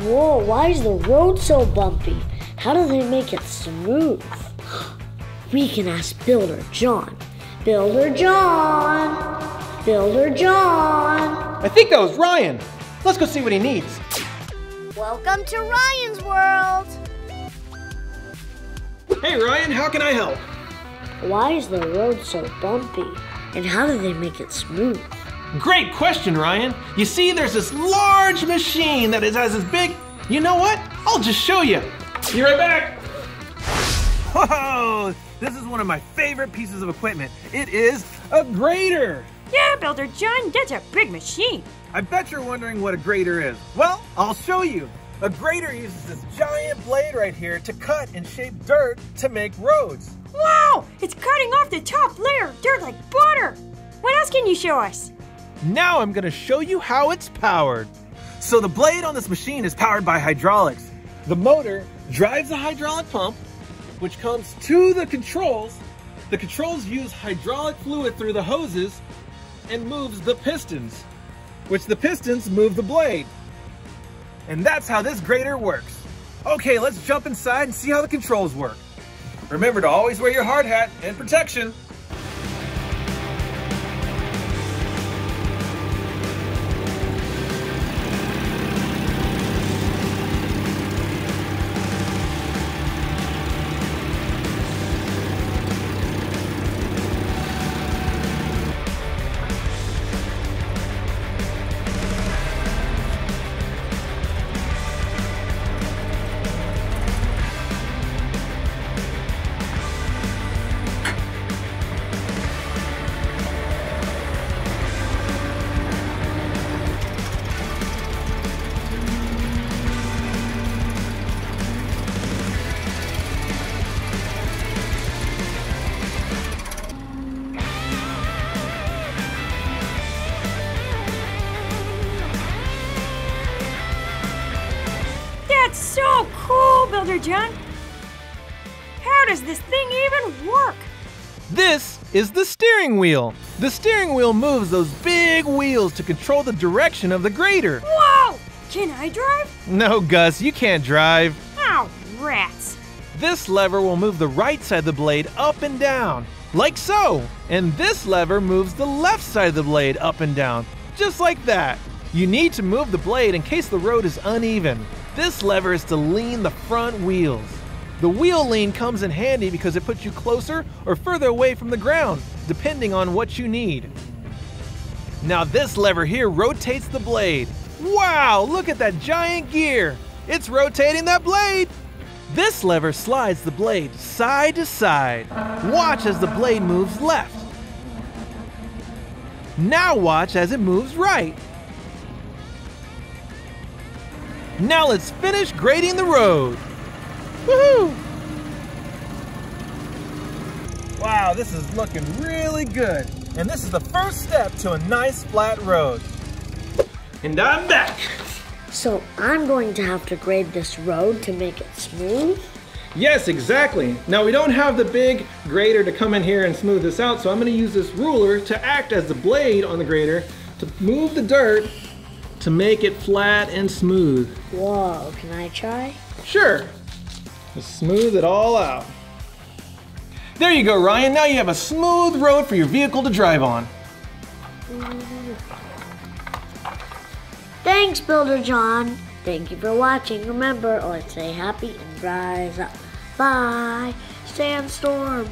Whoa, why is the road so bumpy? How do they make it smooth? We can ask Builder John. Builder John! Builder John! I think that was Ryan. Let's go see what he needs. Welcome to Ryan's World. Hey Ryan, how can I help? Why is the road so bumpy? And how do they make it smooth? Great question, Ryan. You see, there's this large machine that is as as big. You know what? I'll just show you. Be right back. Whoa! This is one of my favorite pieces of equipment. It is a grader. Yeah, Builder John, that's a big machine. I bet you're wondering what a grader is. Well, I'll show you. A grader uses this giant blade right here to cut and shape dirt to make roads. Wow, it's cutting off the top layer of dirt like butter. What else can you show us? Now I'm gonna show you how it's powered. So the blade on this machine is powered by hydraulics. The motor drives a hydraulic pump, which comes to the controls. The controls use hydraulic fluid through the hoses and moves the pistons, which the pistons move the blade. And that's how this grader works. Okay, let's jump inside and see how the controls work. Remember to always wear your hard hat and protection. So cool, Builder John. How does this thing even work? This is the steering wheel. The steering wheel moves those big wheels to control the direction of the grader. Whoa! Can I drive? No, Gus, you can't drive. Oh, rats. This lever will move the right side of the blade up and down, like so. And this lever moves the left side of the blade up and down, just like that. You need to move the blade in case the road is uneven. This lever is to lean the front wheels. The wheel lean comes in handy because it puts you closer or further away from the ground, depending on what you need. Now this lever here rotates the blade. Wow, look at that giant gear. It's rotating that blade. This lever slides the blade side to side. Watch as the blade moves left. Now watch as it moves right. Now let's finish grading the road. Woohoo! Wow, this is looking really good. And this is the first step to a nice flat road. And I'm back. So I'm going to have to grade this road to make it smooth? Yes, exactly. Now we don't have the big grader to come in here and smooth this out, so I'm gonna use this ruler to act as the blade on the grader to move the dirt to make it flat and smooth. Whoa, can I try? Sure. Just smooth it all out. There you go, Ryan. Now you have a smooth road for your vehicle to drive on. Thanks, Builder John. Thank you for watching. Remember, always stay happy and rise up. Bye. Sandstorm.